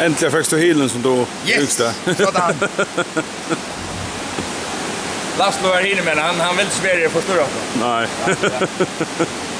Äntligen fick du hilen som då Yes, sådan. Laszlo är hinne med han, han vill inte Sverige förstår du. Nej.